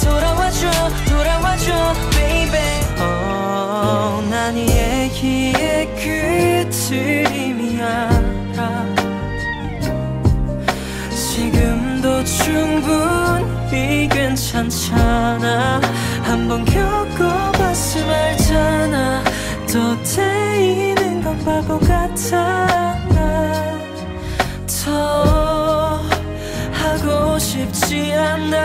돌아와줘 돌아와줘 baby. 어난이 얘기의 끝을 이미 알아. 지금도 충분히 괜찮잖아. 한번 겪어봤음 알잖아. 더 데이는 건 바보 같아. 더 하고 싶지 않아.